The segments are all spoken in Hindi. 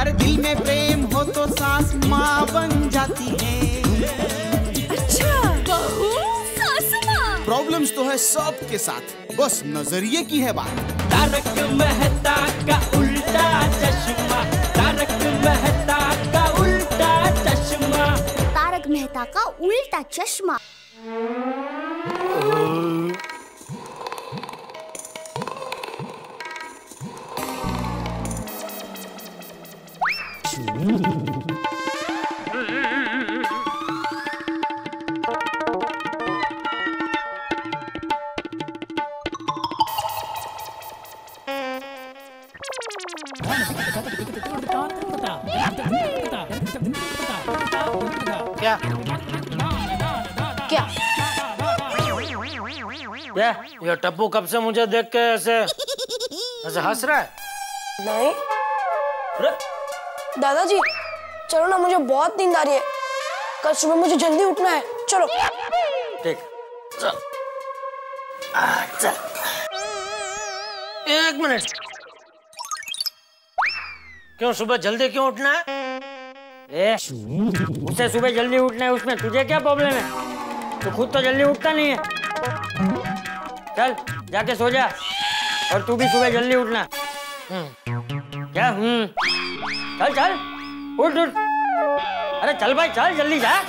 अरे दिल में प्रेम हो तो सास माँ बन जाती है। अच्छा। बहू सास माँ। प्रॉब्लम्स तो है सबके साथ। बस नज़रिए की है बात। तारक मेहता का उल्टा चश्मा। तारक मेहता का उल्टा चश्मा। तारक मेहता का उल्टा चश्मा। क्या? क्या? क्या? ये टप्पू कब से मुझे देख के ऐसे ऐसे हंस रहा है? नहीं। अरे, दादाजी चलो ना मुझे बहुत नींद आ रही है। कल सुबह मुझे जल्दी उठना है। चलो। ठीक। चल। चल। एक मिनट। क्यों सुबह जल्दी क्यों उठना है? ए, उसे सुबह जल्दी उठना है उसमें तुझे क्या प्रॉब्लम है? तू खुद तो जल्दी उठता नहीं है। चल जाके सो जा। और तू भी सुबह जल्दी उठना। हम्म, क्या? हम्म। चल चल। उठ उठ। अरे चल भाई चल जल्दी जा।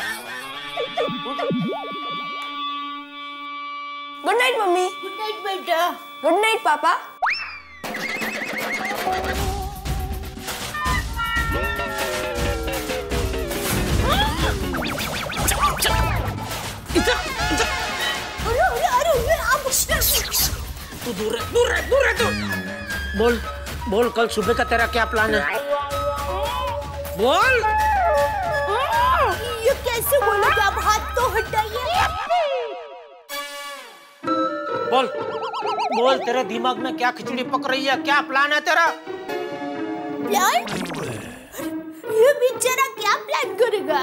Good night mummy. Good night बेटा। गुड नाइट पापा। अरे अरे अरे अरे आप तू दूर रह दूर रह दूर रह तू बोल बोल कल सुबह का तेरा क्या प्लान है? बोल। ये कैसे बोलोगे आप हाथ तो हटाइए? बोल बोल तेरे दिमाग में क्या खिचड़ी पक रही है? क्या प्लान है तेरा? प्लान ये बेचारा क्या प्लान करेगा?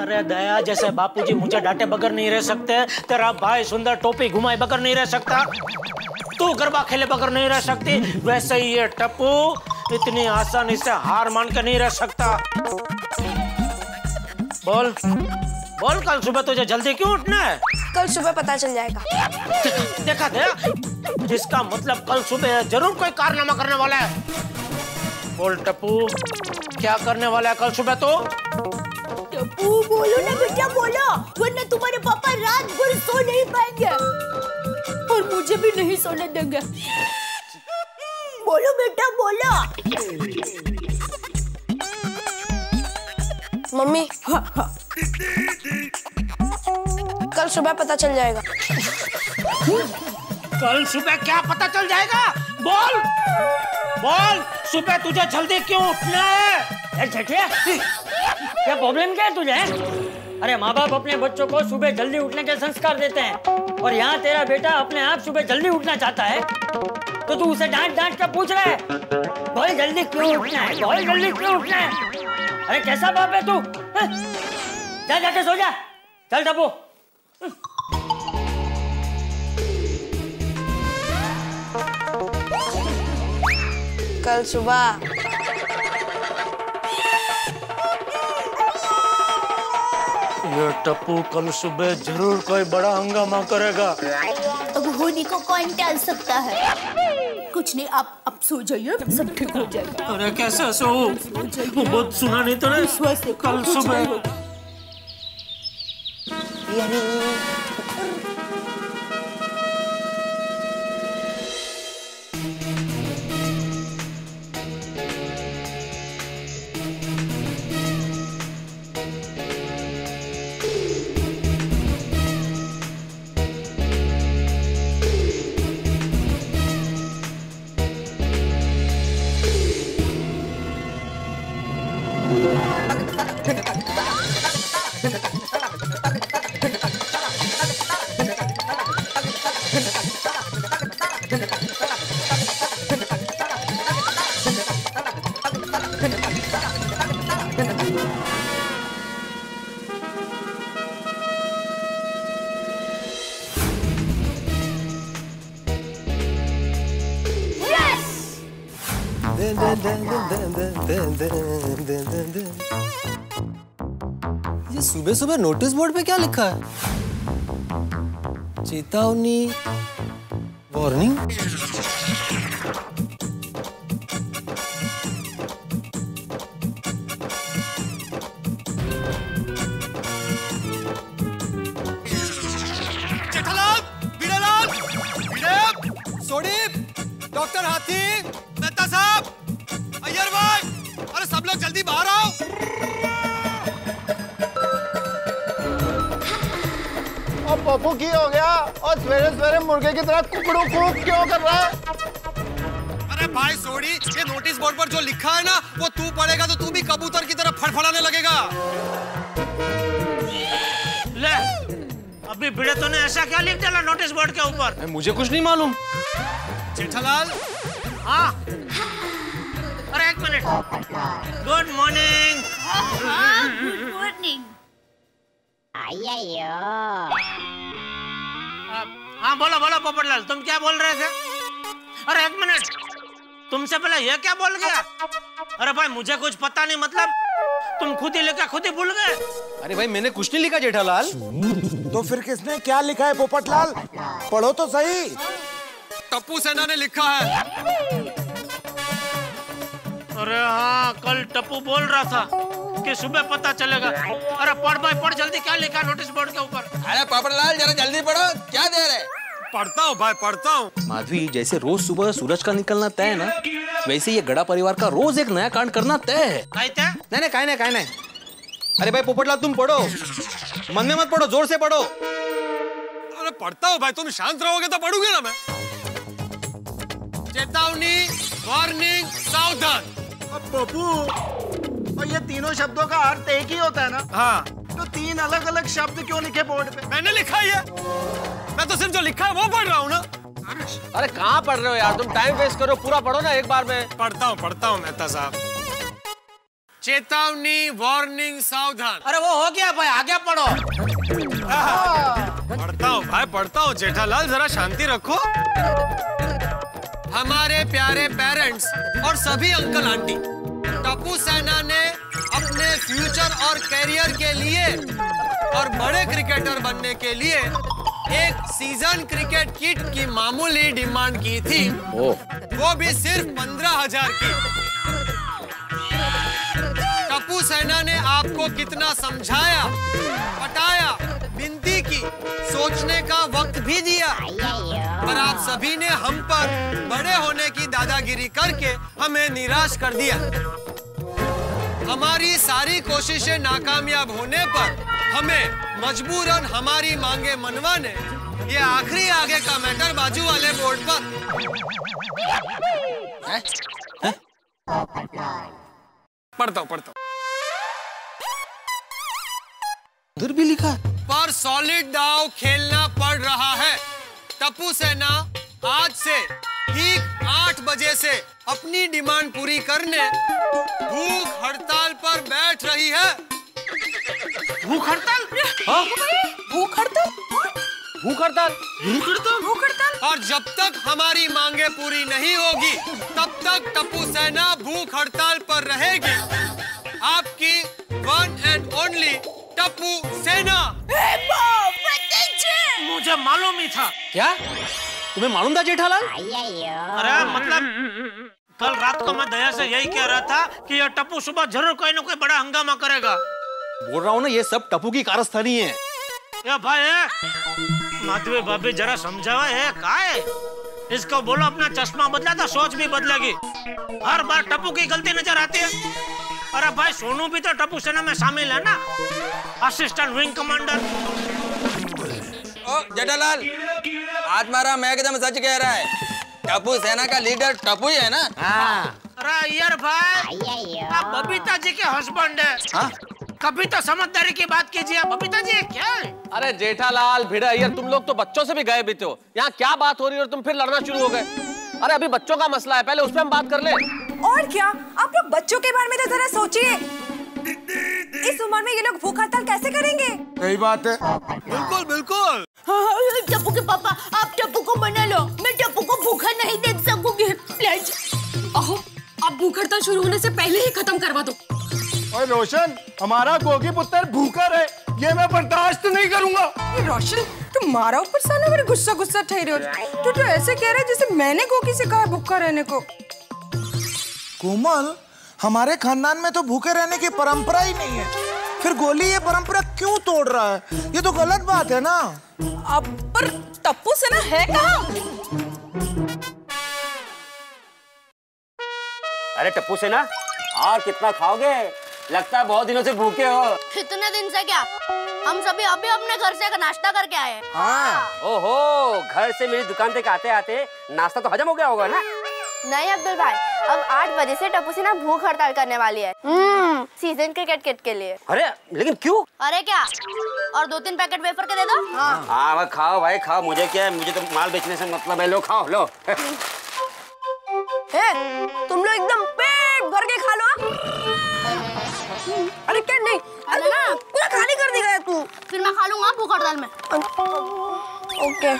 अरे दया जैसे बापूजी मुझे डांटे बगैर नहीं रह सकते तेरा भाई सुंदर टोपी घुमाए बगैर नहीं रह सकता तू गरबा खेले बगैर नहीं रह सकती वैसे ही ये टप्पू इतनी आसानी से हार मान के नहीं रह सकता। बोल बोल कल सुबह तुझे जल्दी क्यों उठना है? कल सुबह पता चल जाएगा। देखा गया जिसका मतलब कल सुबह ज़रूर कोई कारनामा करने वाला है। बोल टप्पू क्या करने वाला है कल सुबह तो? टप्पू बोलो ना बेटा बोलो वरना तुम्हारे पापा रात भर सो नहीं पाएँगे। और मुझे भी नहीं सोने देंगे। बोलो बेटा बोलो। मम्मी कल सुबह पता चल जाएगा। कल सुबह क्या पता चल जाएगा? बोल। बोल। सुबह तुझे जल्दी क्यों उठना है? क्या प्रॉब्लम क्या है तुझे अरे माँ बाप अपने बच्चों को सुबह जल्दी उठने के संस्कार देते हैं और यहाँ तेरा बेटा अपने आप सुबह जल्दी उठना चाहता है। तो तू उसे डांट डांट कर पूछ रहा है बहुत जल्दी क्यों उठना है? बहुत जल्दी क्यों उठना है? अरे, कैसा बाप है तू जा, जाके सो जा। चल डबो कल सुबह। ये टप्पू कल सुबह ज़रूर कोई बड़ा हंगामा करेगा। अब होने को कौन टाल सकता है? कुछ नहीं आप अब सो जाइए। सब ठीक हो जाएगा। अरे कैसे सो? वो बहुत सुना नहीं तो से कल सुबह। सुबह सुबह नोटिस बोर्ड पे क्या लिखा है? चेतावनी वार्निंग और हो गया और सवेरे सवेरे मुर्गे की तरह कुकड़ू कूक क्यों कर रहा है? अरे भाई सोडी ये नोटिस बोर्ड पर जो लिखा है ना वो तू पढ़ेगा तो तू भी कबूतर की तरह फड़फड़ाने लगेगा। ले अभी भिड़े तो ने ऐसा क्या लिख डाला नोटिस बोर्ड के ऊपर? मुझे कुछ नहीं मालूम। जेठालाल? हाँ। अरे एक minute. Good morning good morning हाँ बोलो बोलो पोपटलाल तुम क्या बोल रहे थे? अरे एक मिनट। तुमसे पहले ये क्या बोल गया? अरे भाई मुझे कुछ पता नहीं मतलब तुम खुद ही लिखा खुद ही भूल गए। अरे भाई मैंने कुछ नहीं लिखा जेठालाल। तो फिर किसने क्या लिखा है पोपटलाल? पढ़ो तो सही। टप्पू सेना ने लिखा है। अरे हाँ कल टप्पू बोल रहा था कि सुबह पता चलेगा। अरे पढ़ भाई पढ़ जल्दी क्या लिखा नोटिस बोर्ड के ऊपर? अरे पापड़लाल जरा जल्दी पढ़ो क्या देर है पढ़ता हूँ भाई पढ़ता हूँ। माधवी जैसे रोज सुबह सूरज का निकलना तय है ना वैसे ये गड़ा परिवार का रोज एक नया कांड करना तय है। नहीं नहीं काहे नहीं नहीं। अरे भाई पोपटलाल तुम पढ़ो। मन में मत पढ़ो ज़ोर से पढ़ो। अरे पढ़ता हूँ भाई तुम शांत रहोगे तो पढ़ूँगी ना मैं। चेतावनी वार्निंग सावधान। अब पप्पू और ये तीनों शब्दों का अर्थ एक ही होता है ना? हाँ। तो तीन अलग अलग शब्द क्यों लिखे बोर्ड पे? मैंने लिखा ही है। मैं तो सिर्फ़ जो लिखा है वो पढ़ रहा हूँ ना। अरे कहाँ पढ़ रहे हो यार? तुम टाइम वेस्ट करो पूरा पढ़ो ना एक बार में। पढ़ता हूँ पढ़ता हूँ मेहता साहब। चेतावनी वार्निंग सावधान। अरे वो हो गया भाई आगे पढ़ो। पढ़ता हूँ भाई पढ़ता हूँ। जेठालाल जरा शांति रखो। हमारे प्यारे पेरेंट्स और सभी अंकल आंटी टपू सेना ने अपने फ्यूचर और करियर के लिए और बड़े क्रिकेटर बनने के लिए एक सीज़न क्रिकेट किट की मामूली डिमांड की थी। वो भी सिर्फ़ पंद्रह हज़ार की। टप्पू सेना ने आपको कितना समझाया पटाया विनती की सोचने का वक्त भी दिया। पर आप सभी ने हम पर बड़े होने की दादागिरी करके हमें निराश कर दिया। हमारी सारी कोशिशें नाकामयाब होने पर हमें मजबूरन हमारी मांगे मनवाने ये आखिरी आगे का मैटर बाजू वाले बोर्ड पर। पढ़ता हूँ? पढ़ता हूँ उधर भी लिखा पर सॉलिड दाव खेलना पड़ रहा है। टप्पू सेना आज से ठीक आठ बजे से अपनी डिमांड पूरी करने भूख हड़ताल पर बैठ रही है। भूख हड़ताल? भूख हड़ताल? भूख हड़ताल? भूख हड़ताल? भूख हड़ताल? और जब तक हमारी मांगे पूरी नहीं होगी तब तक टप्पू सेना भूख हड़ताल पर रहेगी। आपकी वन एंड ओनली टप्पू सेना। मुझे मालूम ही था। क्या? तुम्हें मालूम था जेठालाल? अरे मतलब कल रात को मैं दया से यही कह रहा था कि ये टप्पू सुबह ज़रूर कोई ना कोई बड़ा हंगामा करेगा। बोल रहा हूँ ना ये सब टप्पू की कारस्थानी है। ये भाई है माधवी भाभी जरा समझावा है का है? इसको बोलो अपना चश्मा बदला तो सोच भी बदलेगी। हर बार टप्पू की गलती नज़र आती है। अरे भाई सोनू भी तो टप्पू सेना में शामिल है ना। Assistant wing commander. ओ जेठालाल आज मारा मैं एकदम सच कह रहा है। टप्पू सेना का लीडर टप्पू ही है ना? अरे यार भाई। आप बबीता जी के हस्बैंड है। कभी तो समझदारी की बात कीजिए। बबीता जी क्या? है अरे जेठालाल भिड़ा यार तुम लोग तो बच्चों से भी गए बीते हो। यहाँ क्या बात हो रही है और तुम फिर लड़ना शुरू हो गए। अरे अभी बच्चों का मसला है। पहले उस पर हम बात कर ले। और क्या? आप लोग बच्चों के बारे में तो जरा सोचिए। इस उम्र में ये लोग भूख हड़ताल कैसे करेंगे? सही बात है। बिल्कुल बिल्कुल। हाँ, टप्पू के पापा आप टप्पू को मना लो। मैं टप्पू को भूखा नहीं देख सकूँगी। प्लीज़। अहो आप भूख हड़ताल शुरू होने से पहले ही खत्म करवा दो। और रोशन हमारा गोगी पुत्र भूखा रहे। ये मैं बर्दाश्त नहीं करूँगा। रोशन तुम मारा ऊपर से ना मेरे गुस्सा गुस्सा ठहरे हो। तू तो ऐसे कह रहा है जैसे मैंने गोगी से कहा भूखा रहने को। कोमल हमारे खानदान में तो भूखे रहने की परंपरा ही नहीं है। फिर गोली ये परंपरा क्यों तोड़ रहा है? ये तो गलत बात है ना। अब पर टप्पू से ना है कहाँ? अरे टप्पू से ना? और कितना खाओगे? लगता है बहुत दिनों से भूखे हो। कितने दिन से क्या? हम सभी अभी अपने घर से नाश्ता करके आए हाँ। ओहो घर से मेरी दुकान तक आते आते नाश्ता तो हजम हो गया होगा ना? नहीं अब्दुल भाई अब आठ बजे से टप्पू से ना भूख हड़ताल करने वाली है। सीज़न क्रिकेट किट के लिए। अरे लेकिन क्यों? अरे क्या? और दो तीन पैकेट वेफर के दे दो। हाँ। हाँ भाई खाओ भाई खाओ। मुझे क्या है? मुझे तो माल बेचने से मतलब है। लो खाओ लो। ए, तुम लोग एकदम पेट भर के खा लो हाँ? अरे क्या नहीं? अरे ना पूरा खाली कर देगा तू। फिर मैं खा लूँगा भूख हड़ताल में। ओके।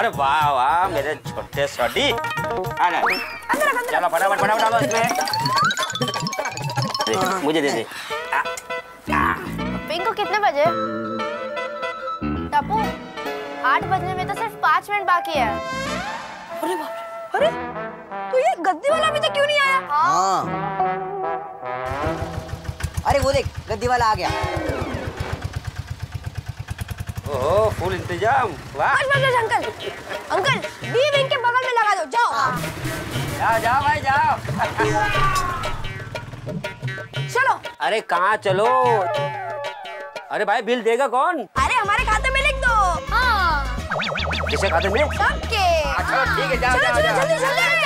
अरे वाह वाह मेरे छोटे सॉडी। अरे चलो फटाफट फटाफट डालो इसमें। मुझे दे दे। पिंको कितने बजे? टप्पू आठ बजने में तो सिर्फ़ पाँच मिनट बाकी है। अरे बाप अरे तो ये गद्दी वाला अभी तक क्यों नहीं आया? हाँ। अरे वो देख गद्दी वाला आ गया। ओहो फुल इंतज़ाम वाह। बस बस बस अंकल। अंकल बी विंग के बगल में लगा दो जाओ। जाओ जाओ भाई जाओ। चलो। अरे कहाँ चलो? अरे भाई बिल देगा कौन? अरे हमारे खाते में लिख दो। हाँ। किसे खाते में? सबके। अच्छा ठीक है जाओ चलो जाओ, चलो जाओ, जल्दी जाओ। जल्दी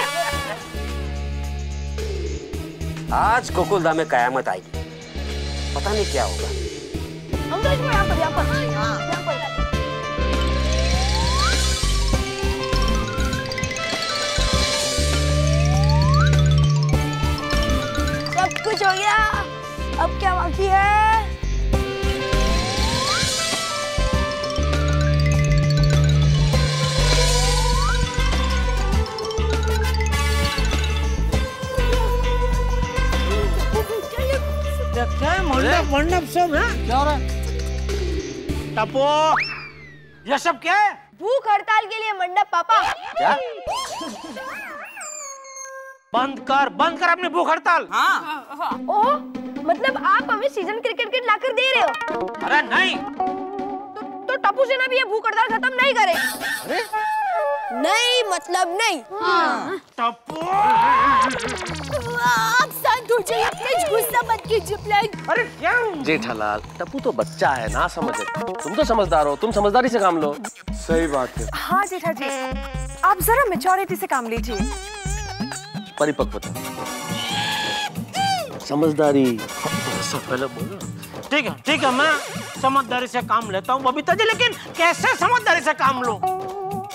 आज गोकुलदा में कयामत आएगी। पता नहीं क्या होगा। अंकल इसको यहाँ पर यहाँ पर। हो गया। अब क्या बाकी है? है मंडप मंडप सब है? क्या हो रहा है? टप्पो ये सब क्या है? भूख हड़ताल के लिए मंडप पापा। क्या? बंद कर बंद कर अपनी भूख हड़ताल। हाँ। ओह मतलब आप हमें सीज़न क्रिकेट किट लाकर दे रहे हो? अरे नहीं। तो तो टप्पू सेना भी ये भूख हड़ताल खत्म नहीं करे। अरे। नहीं मतलब नहीं। टप्पू। आप शांत हो जाइए प्लीज़ गुस्सा मत कीजिए प्लीज़। अरे क्या जेठालाल टप्पू तो बच्चा है ना समझे तुम तो समझदार हो तुम समझदारी से काम लो। सही बात है। हाँ जेठा जी आप जरा मेचोरिटी से काम लीजिए। परिपक्वता। समझदारी। सब पहले बोलो ठीक है ठीक है मैं समझदारी से काम लेता हूँ बबीता जी लेकिन कैसे समझदारी से काम लो?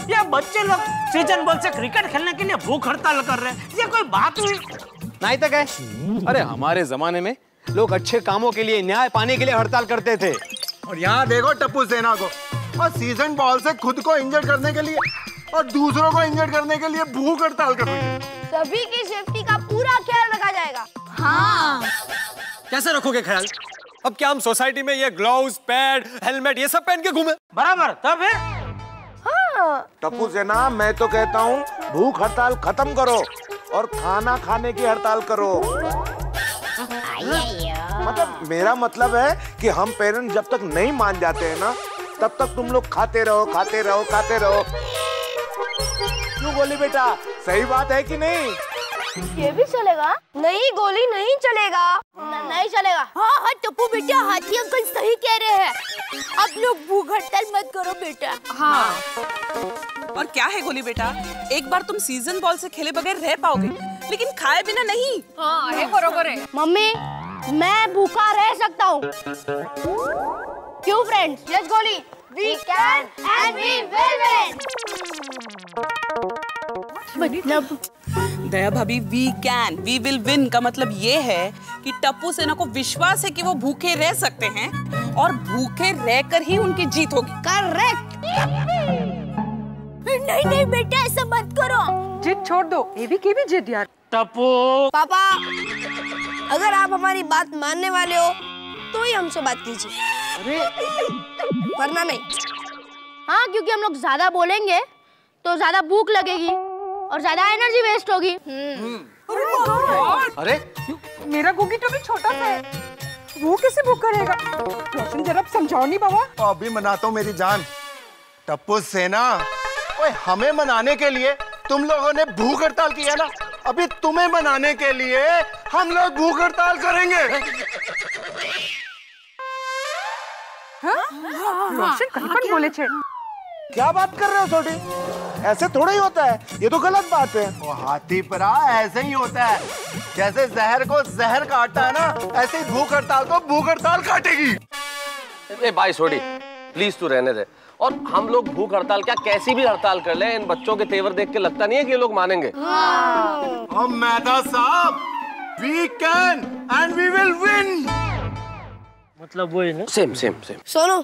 ये बच्चे लोग सीज़न बॉल से क्रिकेट खेलने के लिए भूख हड़ताल कर रहे हैं। ये कोई बात हुई नहीं तक है। अरे हमारे जमाने में लोग अच्छे कामों के लिए न्याय पाने के लिए हड़ताल करते थे। और यहाँ देखो टप्पू सेना को। और सीज़न बॉल से खुद को इंजर्ड करने के लिए और दूसरों को इंजर्ड करने के लिए भूख हड़ताल कर रही है सभी की सेफ्टी का पूरा ख्याल रखा जाएगा। हाँ। कैसे रखोगे ख्याल? अब क्या हम सोसाइटी में ये ग्लव्स पैड हेलमेट ये सब पहन के घूमे? बराबर तब है। हाँ। टप्पू सेना मैं तो कहता हूँ भूख हड़ताल खत्म करो और खाना खाने की हड़ताल करो। मतलब मेरा मतलब है कि हम पेरेंट्स जब तक नहीं मान जाते हैं ना तब तक तुम लोग खाते रहो खाते रहो खाते रहो। क्यों बोली बेटा? सही बात है कि नहीं? ये भी चलेगा? नहीं गोली नहीं चलेगा। न- नहीं चलेगा। हाँ हाँ टप्पू बेटा हाथी अंकल सही कह रहे हैं। आप लोग भूख हड़ताल मत करो बेटा। हाँ। और क्या है गोली बेटा? एक बार तुम सीज़न बॉल से खेले बगैर रह पाओगे लेकिन खाए बिना नहीं। हाँ है बरोबर है। मम्मी मैं भूखा रह सकता हूँ। क्यों friends yes Goli we can and we will win मतलब दया भाभी we can we will win का मतलब ये है कि टप्पू सेना को विश्वास है कि वो भूखे रह सकते हैं और भूखे रहकर ही उनकी जीत होगी। करेक्ट नहीं नहीं बेटा ऐसा मत करो। जिद छोड़ दो ये भी की भी जिद यार। टप्पू। पापा अगर आप हमारी बात मानने वाले हो तो ही हमसे बात कीजिए। वरना नहीं। हाँ क्योंकि हम लोग ज़्यादा बोलेंगे तो ज़्यादा भूख लगेगी। और ज़्यादा एनर्जी वेस्ट होगी। अरे मेरा गोगी तो भी छोटा सा है। वो कैसे भूख करेगा? रोशन जरा समझाओ नहीं बाबा। अभी मनाता हूँ मेरी जान। टप्पू सेना ओए हमें मनाने के लिए तुम लोगों ने भूख हड़ताल किया ना? अभी तुम्हें मनाने के लिए हम लोग भूख हड़ताल करेंगे। रोशन कहीं पर बोले छे? क्या बात कर रहे हो छोटी ऐसे थोड़ा ही होता है। ये तो गलत बात है। वो हाथी परा ऐसे ही होता है। जैसे जहर को जहर काटता है ना ऐसे ही भूख हड़ताल को भूख हड़ताल काटेगी। ए भाई छोड़ी प्लीज़ तू रहने दे। और हम लोग भूख हड़ताल क्या कैसी भी हड़ताल कर ले इन बच्चों के तेवर देख के लगता नहीं है कि ये लोग मानेंगे? हम मेहता साहब we can and we will win मतलब वही ना? Same same same Sonu.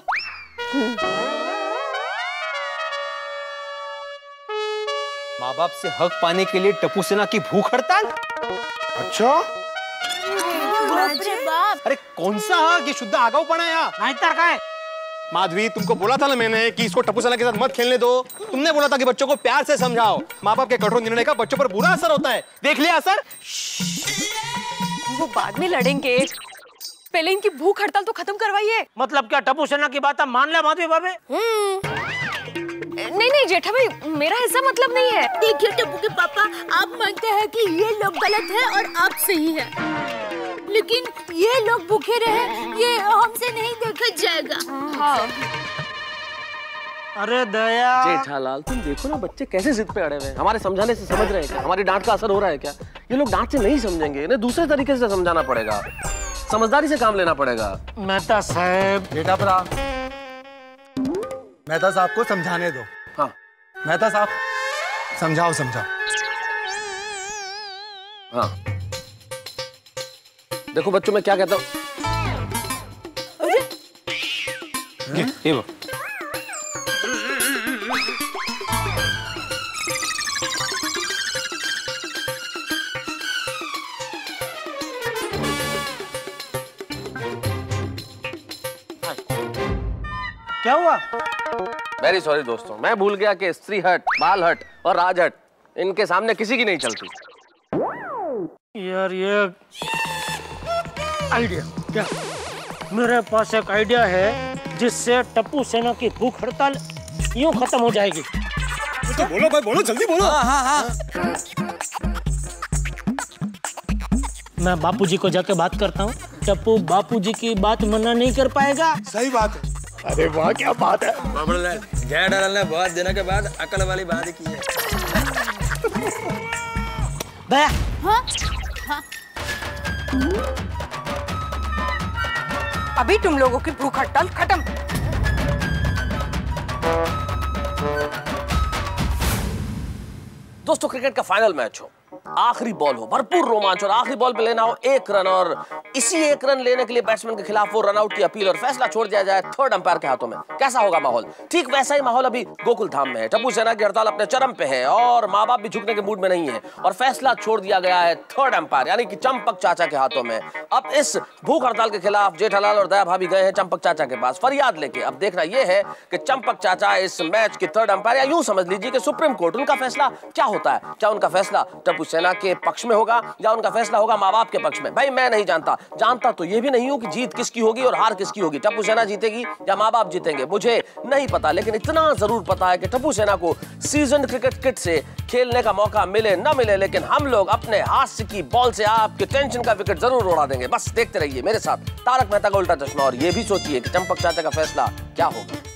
बाप से हक पाने के लिए टप्पू सेना की भूख हड़ताल? अच्छा? बाप। अरे कौन सा हक? ये शुद्ध आगाऊ पड़ा यहाँ काय माधवी तुमको बोला था ना मैंने कि इसको टप्पू सेना के साथ मत खेलने दो। तुमने बोला था कि बच्चों को प्यार से समझाओ। माँ बाप के कठोर निर्णय का बच्चों पर बुरा असर होता है। देख लिया असर। वो बाद में लड़ेंगे। पहले इनकी भूख हड़ताल तो खत्म करवाइए। मतलब क्या टप्पू सेना की बात मान लिया माधवी बाबे? नहीं नहीं जेठा भाई मेरा ऐसा मतलब नहीं है। देखिए टप्पू के पापा आप मानते हैं कि ये लोग गलत है और आप सही है। लेकिन ये लोग भूखे रहे ये हमसे नहीं देखा जाएगा। हाँ। अरे दया। जेठालाल तुम देखो ना बच्चे कैसे जिद पे अड़े हुए हैं। हमारे समझाने से समझ रहे हैं क्या? हमारी डांट का असर हो रहा है क्या? ये लोग डांट से नहीं समझेंगे इन्हें दूसरे तरीके से समझाना पड़ेगा। समझदारी से काम लेना पड़ेगा। मेहता साहब। बेटा भरा मेहता साहब को समझाने दो। हाँ। मेहता साहब समझाओ समझाओ। हाँ। देखो बच्चों मैं क्या कहता हूँ? ये- ये वो। क्या हुआ? वेरी सॉरी दोस्तों मैं भूल गया कि स्त्री हट बाल हट और राज हट इनके सामने किसी की नहीं चलती। यार ये आइडिया क्या? मेरे पास एक आइडिया है जिससे टप्पू सेना की भूख हड़ताल यूँ खत्म हो जाएगी। तो बोलो भाई बोलो जल्दी बोलो। हाँ हाँ हाँ। मैं बापूजी को जाके बात करता हूँ। टप्पू बापूजी की बात मना नहीं कर पाएगा। सही बात है। अरे वाह क्या बात है। जय ने बहुत दिनों के बाद अकल वाली बात की है। दया हाँ? हाँ? अभी तुम लोगों की भूख हड़ताल खत्म। दोस्तों क्रिकेट का फाइनल मैच हो। आखिरी बॉल हो। भरपूर रोमांच और आखिरी बॉल पे लेना हो एक रन और इसी एक रन लेने के लिए बैट्समैन के खिलाफ वो रन आउट की अपील और फैसला छोड़ दिया जाए थर्ड अंपायर के हाथों में। कैसा होगा माहौल? ठीक वैसा ही माहौल अभी गोकुल धाम में है। टप्पू सेना की हड़ताल अपने चरम पे है और माँ बाप भी झुकने के मूड में नहीं है और फैसला छोड़ दिया गया है थर्ड अंपायर यानी कि चंपक चाचा के हाथों में। अब इस भूख हड़ताल के खिलाफ जेठालाल और दया भाभी गए हैं चंपक चाचा के पास। फरियाद लेके अब देखना यह है कि चंपक चाचा इस मैच के थर्ड अंपायर या यूँ समझ लीजिए कि सुप्रीम कोर्ट, उनका फैसला क्या होता है? क्या उनका फैसला? टप्पू सेना के पक्ष में होगा या उनका फैसला होगा माँ बाप के पक्ष में। भाई, मैं नहीं जानता। जानता तो ये भी नहीं हूँ कि जीत किसकी होगी और हार किसकी होगी। टप्पू सेना जीतेगी या माँ बाप जीतेंगे, मुझे नहीं पता, लेकिन इतना ज़रूर पता है कि टप्पू सेना को सीज़न क्रिकेट किट से खेलने का मौका मिले, न मिले, लेकिन हम लोग अपने हास्य की बॉल से आपके टेंशन का विकेट ज़रूर उड़ा देंगे। बस देखते रहिए मेरे साथ। तारक मेहता का उल्टा चश्मा और ये भी सोचिए कि चंपक चाचा का फैसला क्या होगा।